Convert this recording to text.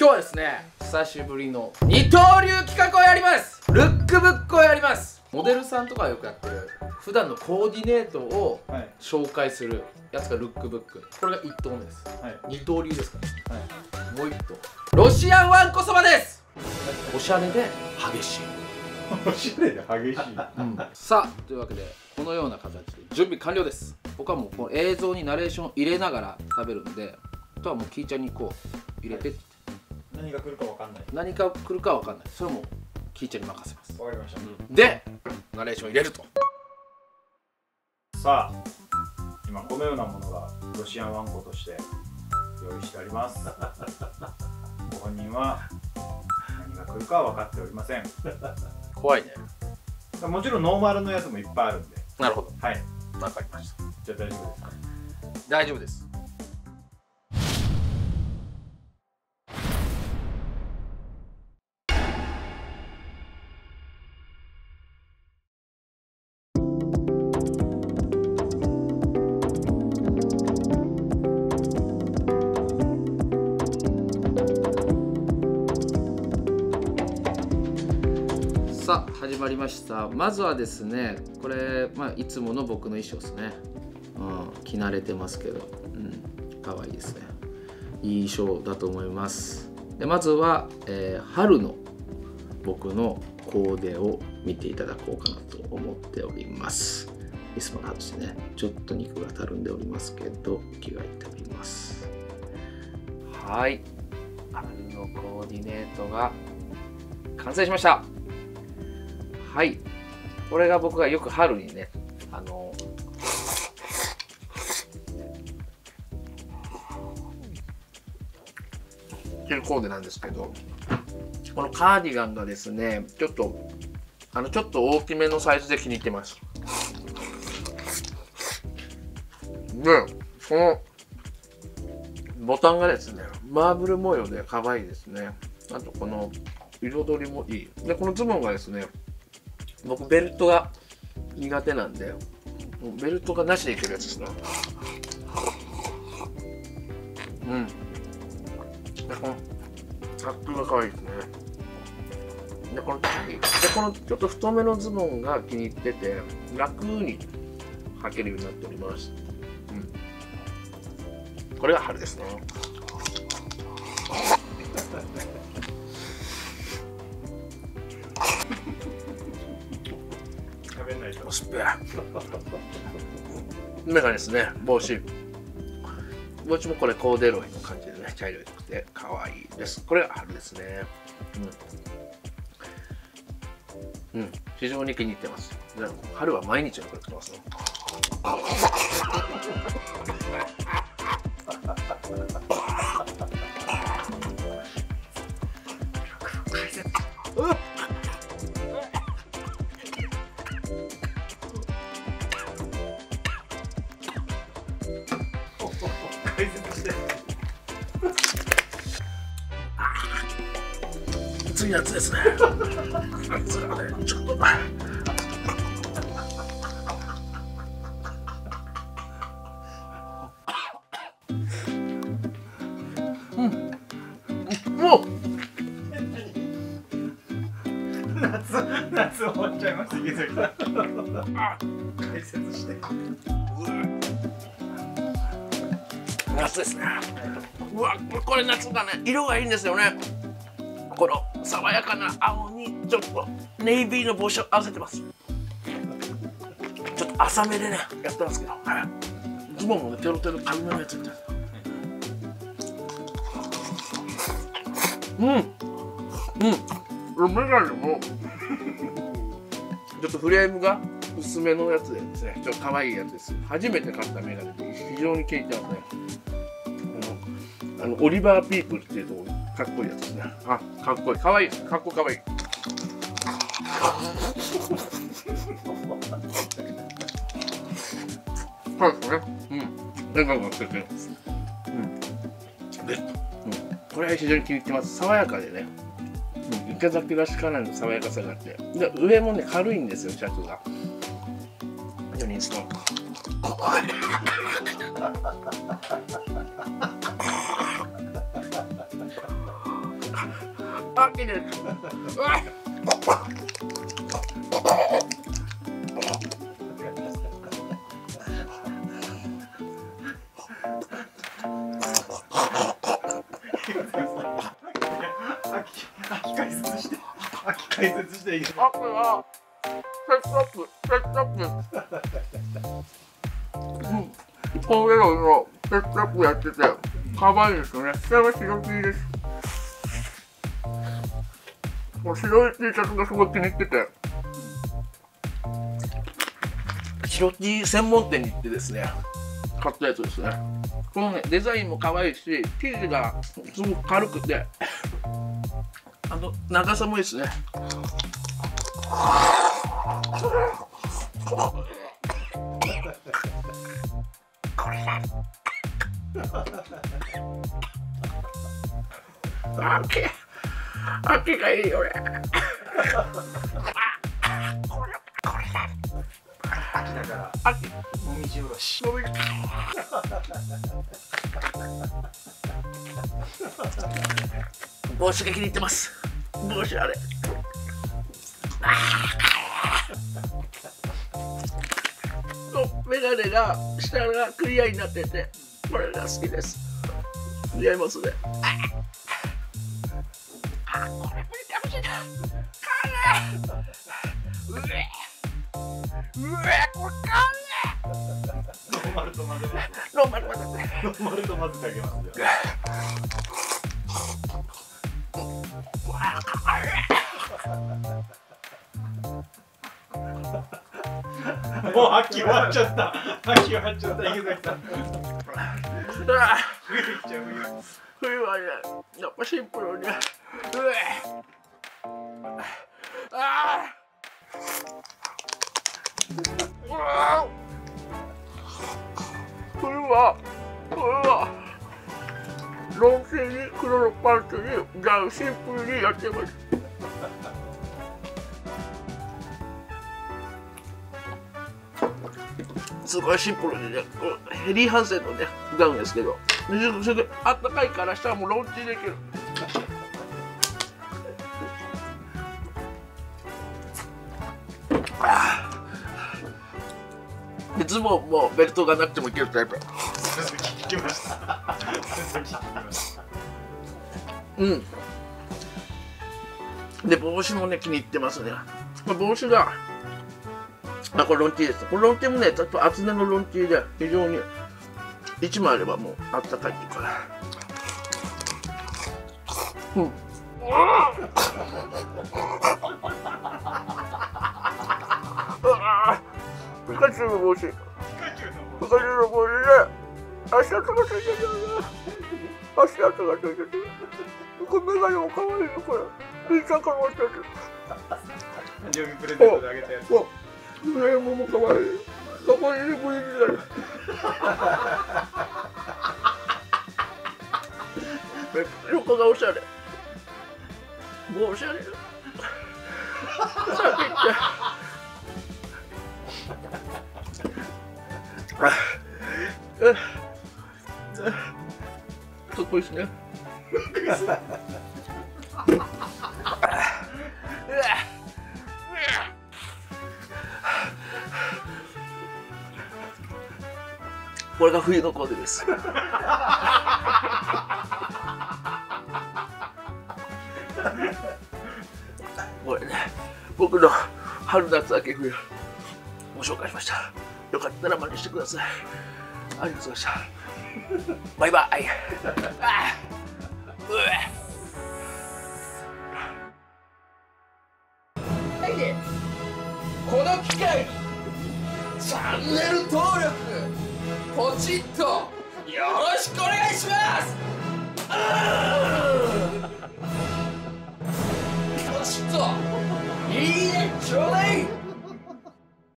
今日はですね久しぶりの二刀流企画をやります。ルックブックをやります。モデルさんとかがよくやってる普段のコーディネートをはい。紹介するやつがルックブック。これが1頭目です。はい。二刀流ですからね。はい。もう1頭ロシアンワンコそばです。おしゃれで激しい。おしゃれで激しい。さあというわけでこのような形で準備完了です。僕はもうこの映像にナレーションを入れながら食べるんであとはもうキーちゃんにこう入れてって何が来るかわかんない。何が来るかは分かんない。それはもうキーちゃんに任せます。わかりました、でナレーション入れると。さあ今このようなものがロシアンワンコとして用意してあります。ご本人は何が来るかは分かっておりません。怖いね。もちろんノーマルのやつもいっぱいあるんで。なるほど。はい。分かりました。じゃあ大丈夫ですか？大丈夫です始まりました。まずはですねこれ、まあ、いつもの僕の衣装ですね、うん、着慣れてますけど、うん、かわいいですね。いい衣装だと思います。でまずは、えー春の僕のコーデを見ていただこうかなと思っております。リスパン外してねちょっと肉がたるんでおりますけど着替えております。はい。春のコーディネートが完成しました。はい。これが僕がよく春にねあの着るコーデなんですけどこのカーディガンがですねちょっとあのちょっと大きめのサイズで気に入ってます。でこのボタンがですねマーブル模様で可愛いですね。あとこの彩りもいい。でこのズボンがですね僕ベルトが苦手なんでもうベルトがなしでいけるやつですね。うん。でこのタップが可愛いですね。でこのでこのちょっと太めのズボンが気に入ってて楽に履けるようになっております、うん、これが春ですね。べないと。おしっぺ。メガネですね。帽子。帽子もこれコーデロイの感じでね茶色くて可愛いです。これが春ですね。うん、うん、非常に気に入ってます。春は毎日のこれ着てますね。いやつですね。夏がねちょっとうんもう夏夏終わっちゃいました池崎さん解説して夏ですね。うわこれ夏だね。色がいいんですよね。この爽やかな青にちょっとネイビーの帽子を合わせてます。ちょっと浅めでねやってますけど、はい、ズボンもねテロテロ軽めのやつみたいうん。うん。メガネもちょっとフレームが薄めのやつでですねちょっと可愛いやつです。初めて買ったメガネで非常に気に入ってますね。あのオリバーピープルっていうとこかっこいいやつですねあかっこいい。かわいい。かっこかわいい。そうですね。うん。笑顔がつけてますうん。で、うん、これは非常に気に入ってます。爽やかでね。うん。池崎らしからぬ爽やかさがあって。で上もね軽いんですよシャツが。非常にストン秋ですうわ秋秋解説して秋解説していい秋はセットアップセットアップうんこのメロンのセットアップやってて可愛いですよねこれは白 T ですこの白い T シャツがすごい気に入ってて。白 T 専門店に行ってですね。買ったやつですね。このねデザインも可愛いし生地がすごく軽くて。あの長さもいいですね秋秋がいいよね。秋だ。から秋もみじおろし飲みじ帽子が気に入ってます帽子あれとメガネが下がクリアになっててこれが好きです似合いますねうえうえこれノーマルと混ぜますノーマルまでノーマルと混ぜてあげますよもう秋終わっちゃった秋終わっちゃった池崎さん冬行っちゃう冬はねやっぱシンプルにうえあーうわー冬は冬はロンティーに黒のパンツにじゃあシンプルにやってますすごいシンプルでねこうヘリーハンセンのねガウンですけどでそれであったかいから下もロンティーできる。ズボンもベルトがなくてもいけるタイプ。聞きました。うん。で帽子もね気に入ってますね。帽子があこれロンティーです。これロンティーもねちょっと厚めのロンティーで非常に1枚あればもうあったかいっていうか。うん。あ ーピカチュウの帽子ピカチュウの帽子で足跡がついてるよね足跡がつい。てるこれメガネも可愛い。よこれい。いちゃんから持ってる誕生日プレゼントであげたやつわメモも可愛い。そこに V になる横がおしゃれもうおしゃれさっきかっこいいですねこれが冬のコーデです。これね、僕の春夏秋冬ご紹介しました。よかったら真似してください。ありがとうございましたバイバイ。あうえこの機会にチャンネル登録ポチッとよろしくお願いします。ポチッと。いいねちょうだい。